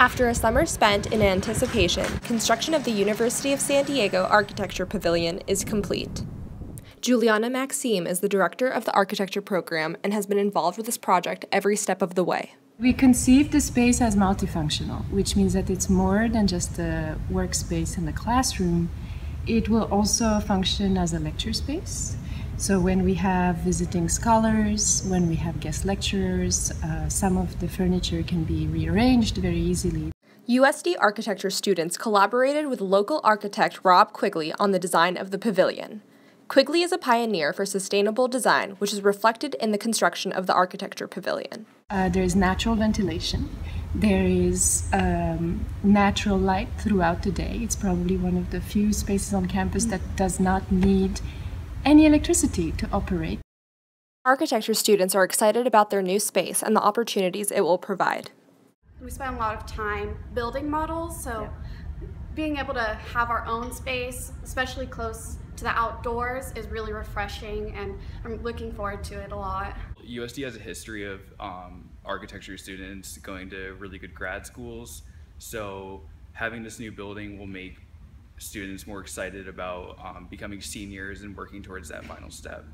After a summer spent in anticipation, construction of the University of San Diego Architecture Pavilion is complete. Juliana Maxim is the director of the architecture program and has been involved with this project every step of the way. We conceived the space as multifunctional, which means that it's more than just a workspace in the classroom. It will also function as a lecture space. So when we have visiting scholars, when we have guest lecturers, uh, some of the furniture can be rearranged very easily. USD architecture students collaborated with local architect Rob Quigley on the design of the pavilion. Quigley is a pioneer for sustainable design, which is reflected in the construction of the architecture pavilion. Uh, there is natural ventilation. There is um, natural light throughout the day. It's probably one of the few spaces on campus that does not need any electricity to operate. Architecture students are excited about their new space and the opportunities it will provide. We spend a lot of time building models, so yeah. being able to have our own space, especially close to the outdoors, is really refreshing, and I'm looking forward to it a lot. USD has a history of um, architecture students going to really good grad schools, so having this new building will make students more excited about um, becoming seniors and working towards that final step.